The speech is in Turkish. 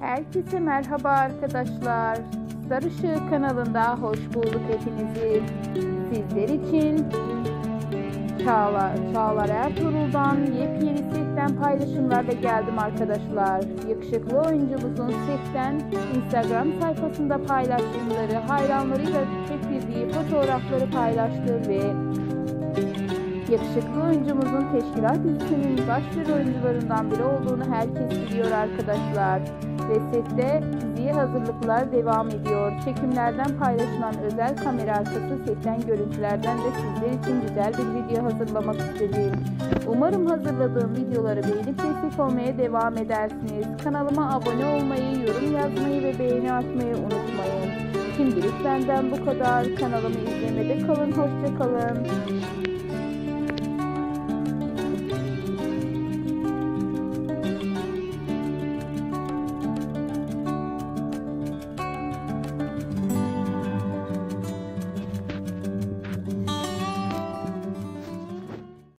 Herkese merhaba arkadaşlar. Star Işığı kanalında hoş bulduk hepinizi. Sizler için Çağlar, Çağlar Ertuğrul'dan yepyeni setten paylaşımlarla geldim arkadaşlar. Yakışıklı oyuncumuzun setten Instagram sayfasında paylaşımları, hayranlarıyla çektirdiği fotoğrafları paylaştı ve Yakışıklı oyuncumuzun Teşkilat dizisinin başrol oyuncularından biri olduğunu herkes biliyor arkadaşlar. Ve sette diziye hazırlıklar devam ediyor. Çekimlerden paylaşılan özel kamera arkası setten görüntülerden de sizler için güzel bir video hazırlamak istedim. Umarım hazırladığım videoları beğenip destek olmaya devam edersiniz. Kanalıma abone olmayı, yorum yazmayı ve beğeni atmayı unutmayın. Şimdilik benden bu kadar. Kanalımı izlemede kalın, hoşça kalın.